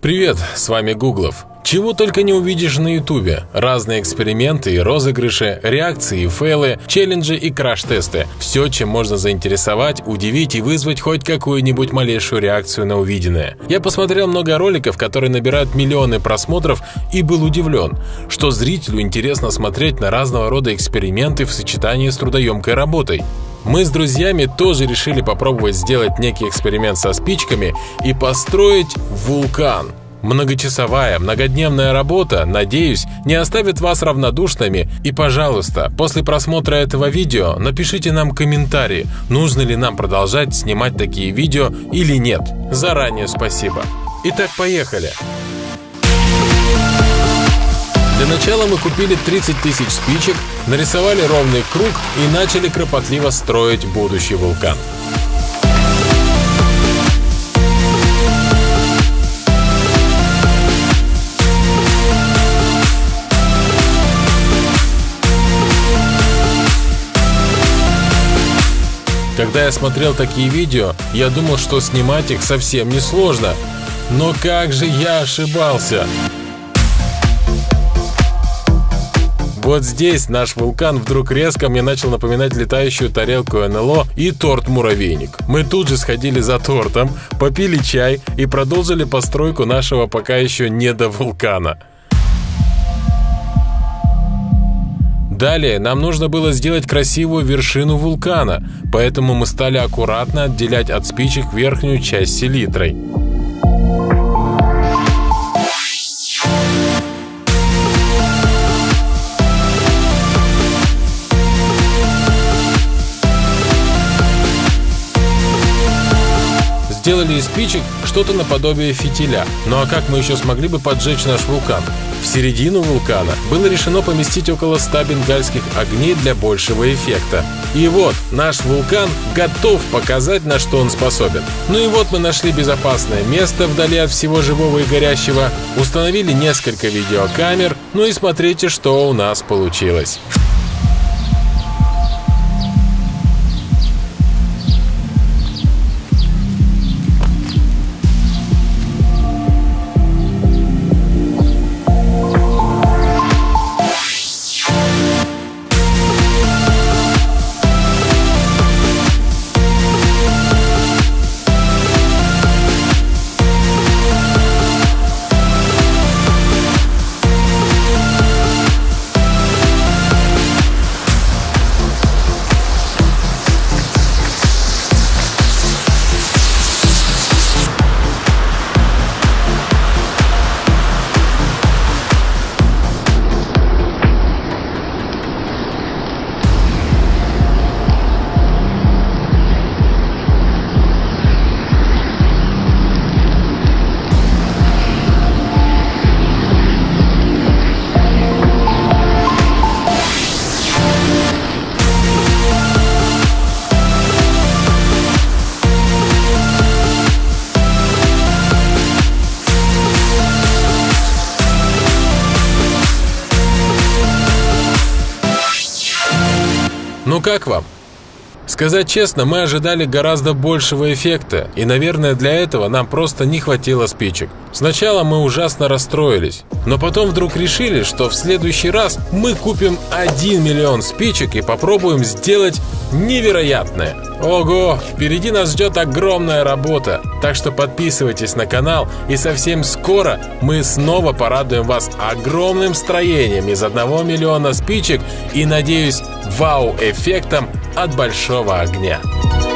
Привет, с вами Гуглов. Чего только не увидишь на ютубе. Разные эксперименты и розыгрыши, реакции и фейлы, челленджи и краш-тесты. Все, чем можно заинтересовать, удивить и вызвать хоть какую-нибудь малейшую реакцию на увиденное. Я посмотрел много роликов, которые набирают миллионы просмотров и был удивлен, что зрителю интересно смотреть на разного рода эксперименты в сочетании с трудоемкой работой. Мы с друзьями тоже решили попробовать сделать некий эксперимент со спичками и построить вулкан. Многочасовая, многодневная работа, надеюсь, не оставит вас равнодушными. И, пожалуйста, после просмотра этого видео напишите нам комментарии, нужно ли нам продолжать снимать такие видео или нет. Заранее спасибо. Итак, поехали. Для начала мы купили 30 тысяч спичек, нарисовали ровный круг и начали кропотливо строить будущий вулкан. Когда я смотрел такие видео, я думал, что снимать их совсем не сложно. Но как же я ошибался! Вот здесь наш вулкан вдруг резко мне начал напоминать летающую тарелку НЛО и торт-муравейник. Мы тут же сходили за тортом, попили чай и продолжили постройку нашего пока еще не до вулкана. Далее нам нужно было сделать красивую вершину вулкана, поэтому мы стали аккуратно отделять от спичек верхнюю часть селитрой. Сделали из спичек что-то наподобие фитиля. Ну а как мы еще смогли бы поджечь наш вулкан? В середину вулкана было решено поместить около 100 бенгальских огней для большего эффекта. И вот, наш вулкан готов показать, на что он способен. Ну и вот мы нашли безопасное место вдали от всего живого и горящего, установили несколько видеокамер, ну и смотрите, что у нас получилось. Ну как вам? Сказать честно, мы ожидали гораздо большего эффекта, и, наверное, для этого нам просто не хватило спичек. Сначала мы ужасно расстроились, но потом вдруг решили, что в следующий раз мы купим 1 миллион спичек и попробуем сделать невероятное. Ого, впереди нас ждет огромная работа, так что подписывайтесь на канал, и совсем скоро мы снова порадуем вас огромным строением из 1 миллиона спичек и, надеюсь, вау-эффектом от большого «Дневного огня».